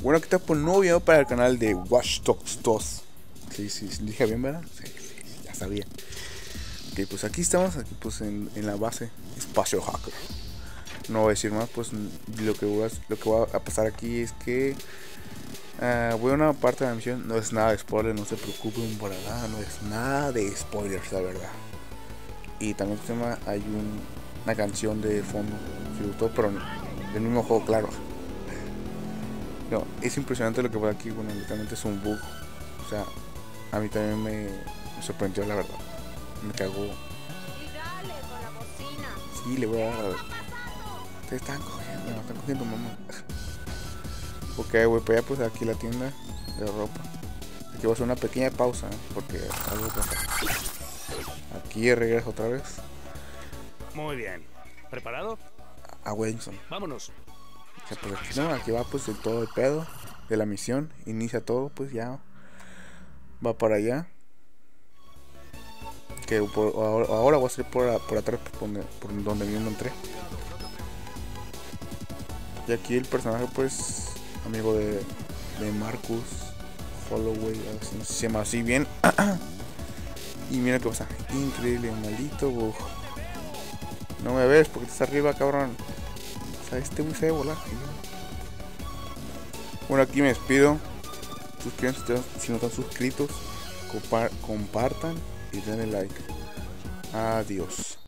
Bueno, aquí está por un nuevo video para el canal de Watch Dogs 2. Sí, sí, dije bien, ¿verdad? Sí, sí, ya sabía. Ok, pues aquí estamos, aquí pues en, la base Espacio Hacker. No voy a decir más, pues lo que voy a, lo que va a pasar aquí es que ah, voy a una parte de la misión, no es nada de spoiler, no se preocupen por nada, no es nada de spoilers, la verdad. Y también hay un, una canción de fondo, si gustó, pero del mismo juego, claro. No, es impresionante lo que pasa aquí, bueno, literalmente es un bug. O sea, a mí también me, me sorprendió, la verdad. Me cagó. Y dale con la bocina. Sí, le voy a dar. Te están cogiendo, me están cogiendo, mamá. ok, voy para allá, pues aquí la tienda de ropa. Aquí voy a hacer una pequeña pausa, ¿eh? porque algo pasa. Aquí regreso otra vez Muy bien. ¿Preparado? a Wilson. Vámonos. Sea, pues aquí, no, aquí va pues el, todo el pedo de la misión. Inicia todo, pues ya. Va para allá. Que ahora, voy a salir por, por atrás, por donde, por donde entré. Y aquí el personaje, pues, amigo de, de Marcus Holloway, se llama así bien. y mira qué pasa. Increíble, maldito bug. No me ves porque estás arriba, cabrón. Sea, este feo volar. Bueno, aquí me despido. Suscríbanse si no- están suscritos. Compa- compartan y denle like. Adiós.